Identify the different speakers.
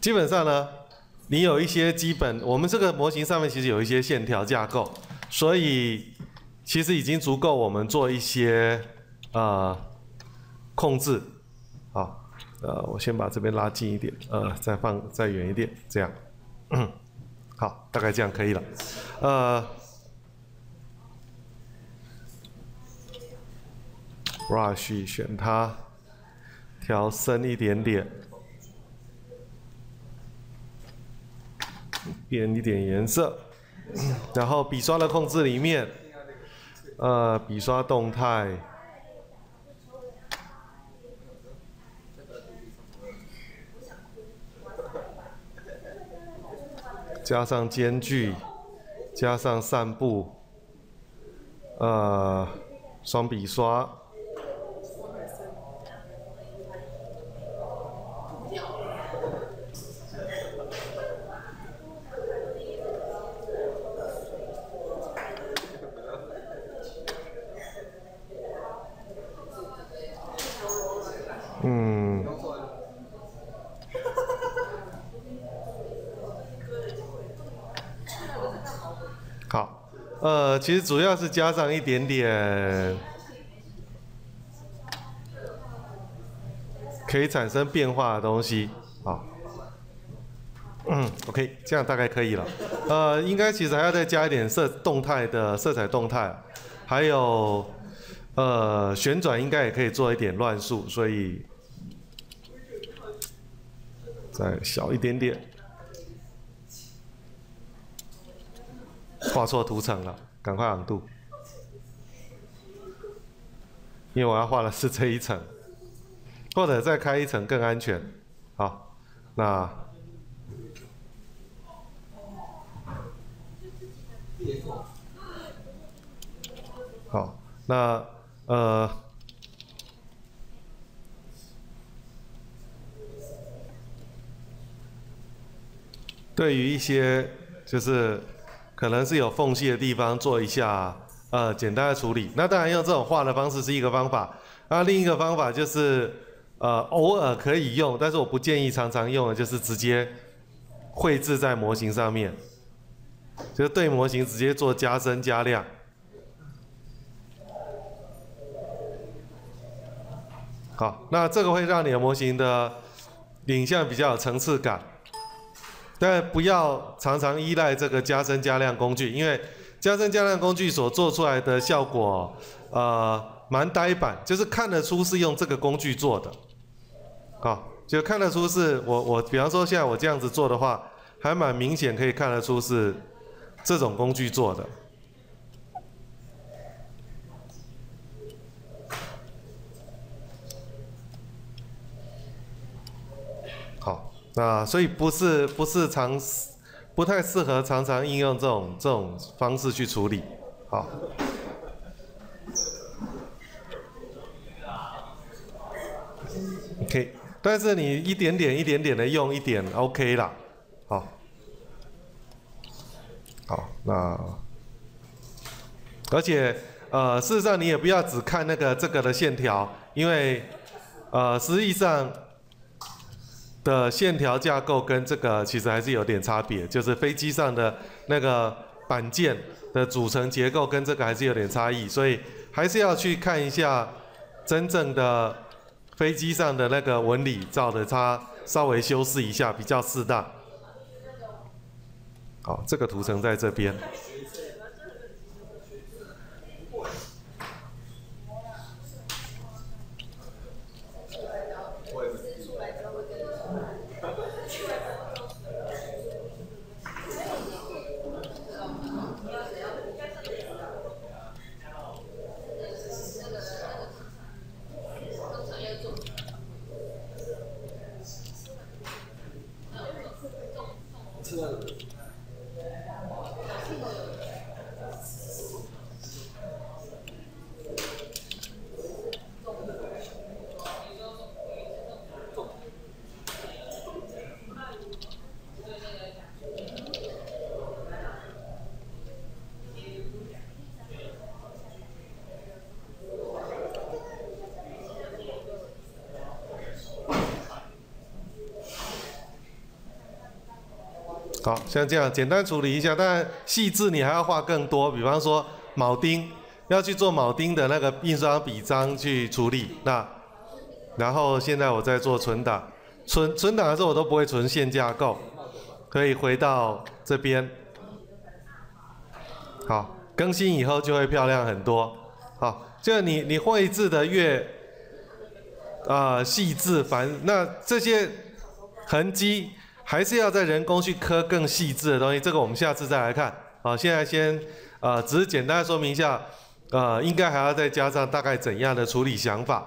Speaker 1: 基本上呢，你有一些基本，我们这个模型上面其实有一些线条架构，所以其实已经足够我们做一些呃控制。好，呃，我先把这边拉近一点，呃，再放再远一点，这样，好，大概这样可以了。呃，brush 选它，调深一点点。变一点颜色，然后笔刷的控制里面，呃，笔刷动态，加上间距，加上散布，呃，双笔刷。呃其实主要是加上一点点可以产生变化的东西，好，嗯，OK，这样大概可以了。呃，应该其实还要再加一点色动态的色彩动态，还有呃旋转应该也可以做一点乱数，所以再小一点点，画错图层了。赶快昂度，因为我要画的是这一层，或者再开一层更安全。好，那好，那呃，对于一些就是。可能是有缝隙的地方做一下呃简单的处理，那当然用这种画的方式是一个方法，那另一个方法就是呃偶尔可以用，但是我不建议常常用的，就是直接绘制在模型上面，就是对模型直接做加深加亮。好，那这个会让你的模型的影像比较有层次感。但不要常常依赖这个加深加亮工具，因为加深加亮工具所做出来的效果，呃，蛮呆板，就是看得出是用这个工具做的，好，就看得出是我我，比方说现在我这样子做的话，还蛮明显可以看得出是这种工具做的。好啊，所以不是不是常不太适合常常应用这种这种方式去处理，好。OK，但是你一点点一点点的用一点 OK 啦，好。好，那而且呃，事实上你也不要只看那个这个的线条，因为呃，实际上。的线条架构跟这个其实还是有点差别，就是飞机上的那个板件的组成结构跟这个还是有点差异，所以还是要去看一下真正的飞机上的那个纹理照的，它稍微修饰一下比较适当。好，这个图层在这边。四万左好像这样简单处理一下，但细致你还要画更多，比方说铆钉，要去做铆钉的那个印刷笔章去处理。那然后现在我在做存档，存存档的时候我都不会存线架构，可以回到这边。好，更新以后就会漂亮很多。好，就你你绘制的越啊细致繁，那这些痕迹。还是要在人工去刻更细致的东西，这个我们下次再来看。好，现在先，呃，只是简单说明一下，呃，应该还要再加上大概怎样的处理想法。